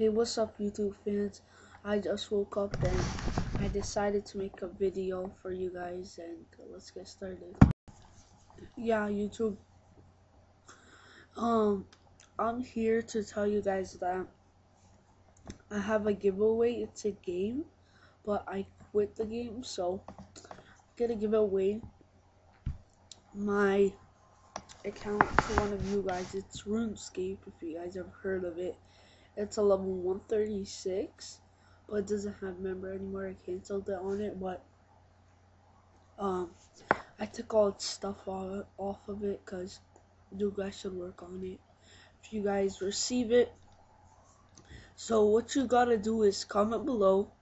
Hey, what's up, YouTube fans? I just woke up and I decided to make a video for you guys, and let's get started. Yeah, YouTube. Um, I'm here to tell you guys that I have a giveaway. It's a game, but I quit the game, so I'm gonna give away my account to one of you guys. It's RuneScape, if you guys have heard of it. It's a level 136, but it doesn't have member anymore. I canceled it on it, but um, I took all its stuff off, off of it because you guys should work on it. If you guys receive it, so what you gotta do is comment below,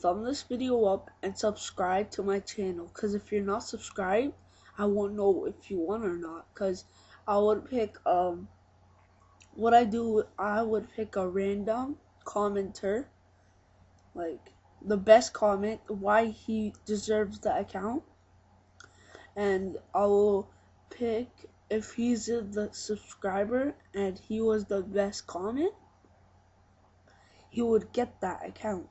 thumb this video up, and subscribe to my channel. Cause if you're not subscribed, I won't know if you want or not. Cause I would pick um what I do, I would pick a random commenter, like the best comment, why he deserves the account, and I will pick if he's the subscriber and he was the best comment, he would get that account.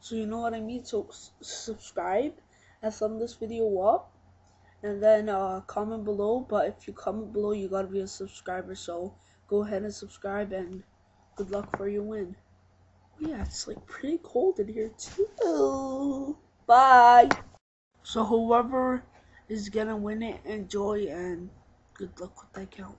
So you know what I mean? So subscribe and thumb this video up and then uh, comment below. But if you comment below, you gotta be a subscriber. So go ahead and subscribe and good luck for your win. Oh, yeah, it's like pretty cold in here too. Bye. So whoever is gonna win it, enjoy and good luck with that count.